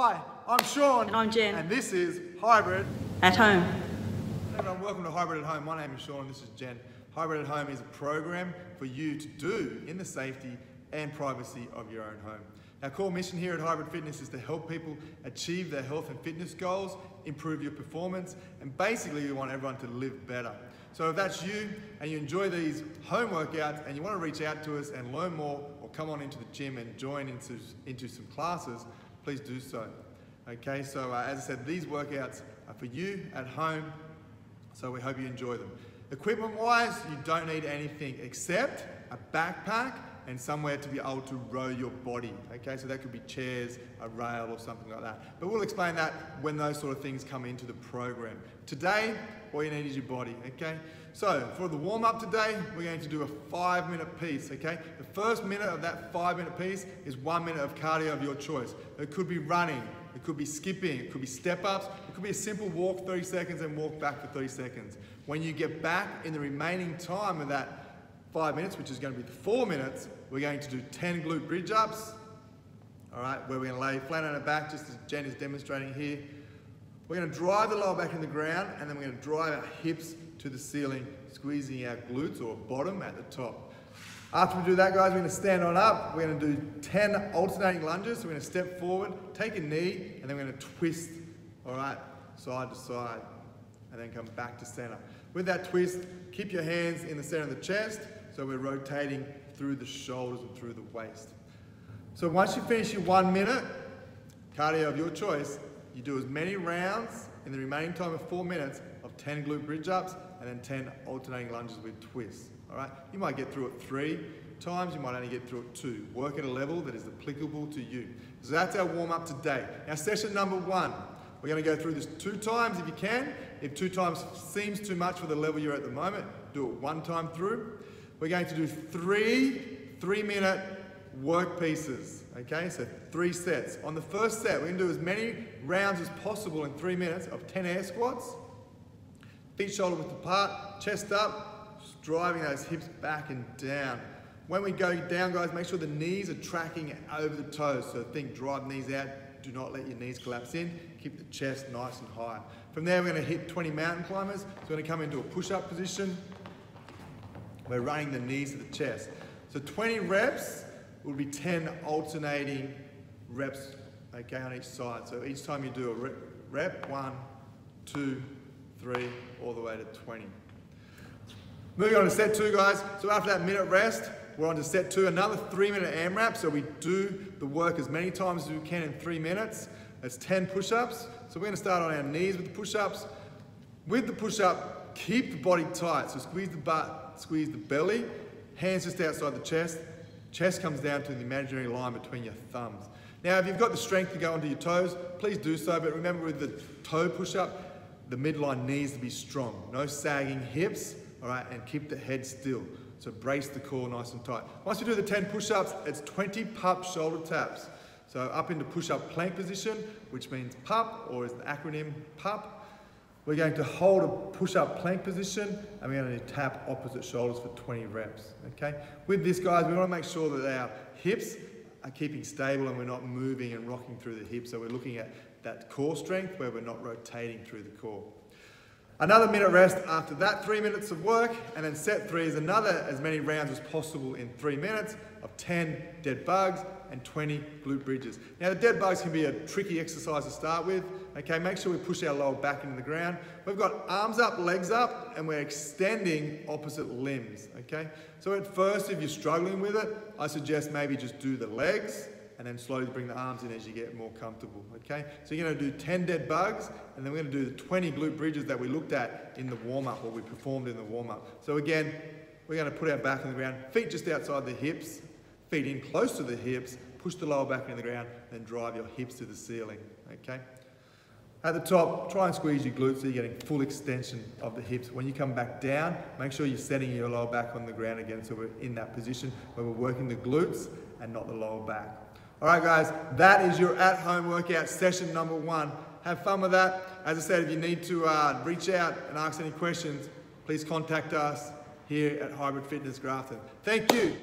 Hi, I'm Sean. And I'm Jen. And this is Hybrid. At home. Hey everyone, welcome to Hybrid at Home. My name is Sean and this is Jen. Hybrid at Home is a program for you to do in the safety and privacy of your own home. Our core mission here at Hybrid Fitness is to help people achieve their health and fitness goals, improve your performance, and basically we want everyone to live better. So if that's you and you enjoy these home workouts and you want to reach out to us and learn more or come on into the gym and join into, into some classes, please do so. Okay, so uh, as I said, these workouts are for you at home, so we hope you enjoy them. Equipment wise, you don't need anything except a backpack and somewhere to be able to row your body. Okay, so that could be chairs, a rail, or something like that. But we'll explain that when those sort of things come into the program. Today, all you need is your body. Okay, so for the warm up today, we're going to do a five minute piece. Okay, the first minute of that five minute piece is one minute of cardio of your choice. It could be running, it could be skipping, it could be step ups, it could be a simple walk 30 seconds and walk back for 30 seconds. When you get back in the remaining time of that five minutes, which is going to be four minutes, we're going to do 10 glute bridge ups, all right, where we're going to lay flat on our back, just as Jen is demonstrating here. We're going to drive the lower back in the ground, and then we're going to drive our hips to the ceiling, squeezing our glutes or bottom at the top. After we do that, guys, we're going to stand on up. We're going to do 10 alternating lunges. So we're going to step forward, take a knee, and then we're going to twist, all right, side to side, and then come back to center. With that twist, keep your hands in the center of the chest, so we're rotating through the shoulders and through the waist. So once you finish your one minute, cardio of your choice, you do as many rounds in the remaining time of four minutes of 10 glute bridge ups and then 10 alternating lunges with twists. All right, you might get through it three times, you might only get through it two. Work at a level that is applicable to you. So that's our warm up today. Now session number one, we're going to go through this two times if you can. If two times seems too much for the level you're at the moment, do it one time through. We're going to do three three minute work pieces, okay? So three sets. On the first set, we're gonna do as many rounds as possible in three minutes of 10 air squats. Feet shoulder width apart, chest up, driving those hips back and down. When we go down, guys, make sure the knees are tracking over the toes. So think drive knees out, do not let your knees collapse in. Keep the chest nice and high. From there, we're gonna hit 20 mountain climbers. So we're gonna come into a push-up position. We're running the knees to the chest. So 20 reps will be 10 alternating reps, okay, on each side. So each time you do a rep, rep one, two, three, all the way to 20. Moving on to set two, guys. So after that minute rest, we're on to set two, another three minute AMRAP. So we do the work as many times as we can in three minutes. That's 10 push-ups. So we're gonna start on our knees with the push-ups. With the push-up, keep the body tight. So squeeze the butt, squeeze the belly, hands just outside the chest. Chest comes down to the imaginary line between your thumbs. Now, if you've got the strength to go onto your toes, please do so, but remember with the toe push-up, the midline needs to be strong. No sagging hips, all right, and keep the head still. So brace the core nice and tight. Once you do the 10 push-ups, it's 20 pup shoulder taps. So up into push-up plank position, which means PUP, or is the acronym PUP. We're going to hold a push-up plank position, and we're going to tap opposite shoulders for 20 reps, okay? With this, guys, we want to make sure that our hips are keeping stable and we're not moving and rocking through the hips. So we're looking at that core strength where we're not rotating through the core. Another minute rest after that, three minutes of work, and then set three is another as many rounds as possible in three minutes of 10 dead bugs and 20 glute bridges. Now the dead bugs can be a tricky exercise to start with. Okay, make sure we push our lower back into the ground. We've got arms up, legs up, and we're extending opposite limbs. Okay, so at first, if you're struggling with it, I suggest maybe just do the legs and then slowly bring the arms in as you get more comfortable, okay? So you're gonna do 10 dead bugs, and then we're gonna do the 20 glute bridges that we looked at in the warm-up, or we performed in the warm-up. So again, we're gonna put our back on the ground, feet just outside the hips, feet in close to the hips, push the lower back in the ground, then drive your hips to the ceiling, okay? At the top, try and squeeze your glutes so you're getting full extension of the hips. When you come back down, make sure you're setting your lower back on the ground again so we're in that position where we're working the glutes and not the lower back. All right, guys, that is your at-home workout session number one. Have fun with that. As I said, if you need to uh, reach out and ask any questions, please contact us here at Hybrid Fitness Grafton. Thank you.